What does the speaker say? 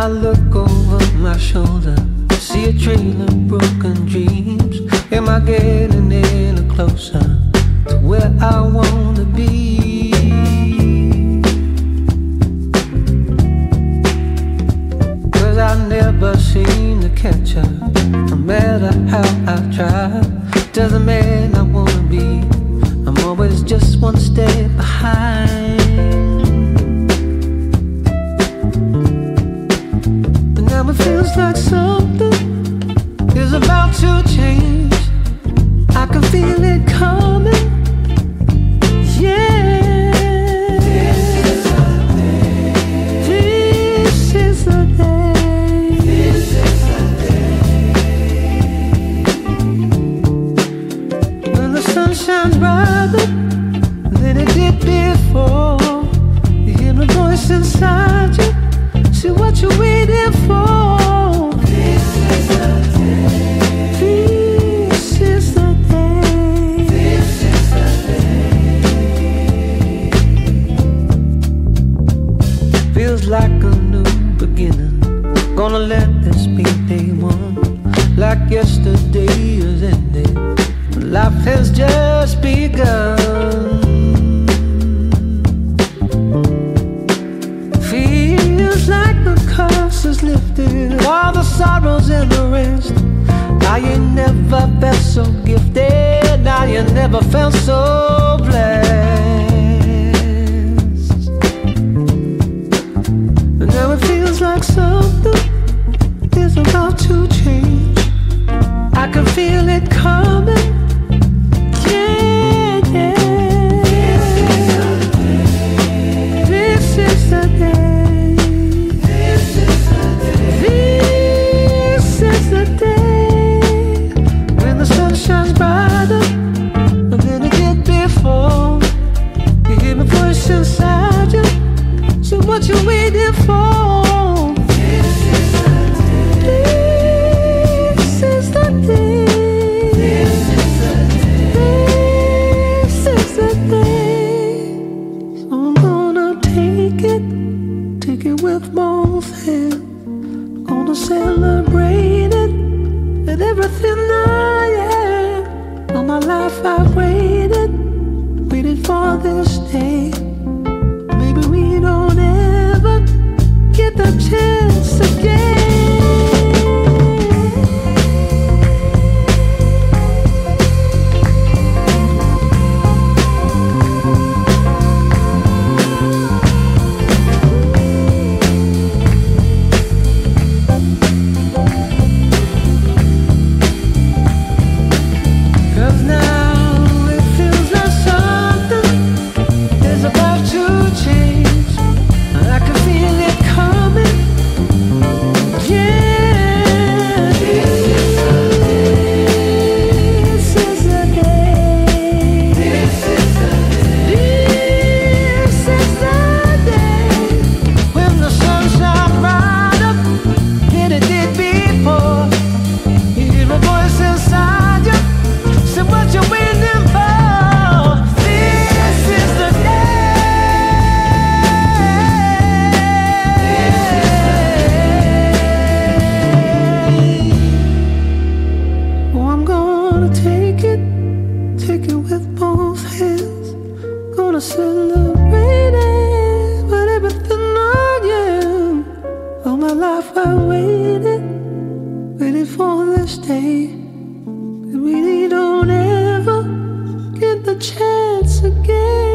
I look over my shoulder, I see a trail of broken dreams. Am I getting any closer to where I wanna be? Cause I never seem to catch up, no matter how I try. Doesn't mean I wanna be, I'm always just one step behind. It feels like something is about to change. I can feel it coming. Yeah. This is the day. When the sun shines brighter Gonna let this be day one. Like yesterday is ending. Life has just begun. Feels like the curse is lifted, all the sorrows and the rest. Now you never felt so gifted, now you never felt so blessed. Everything I am. All my life I've waited, waited for this day. celebrating, but everything on you. All my life I waited, waited for this day. We really don't ever get the chance again.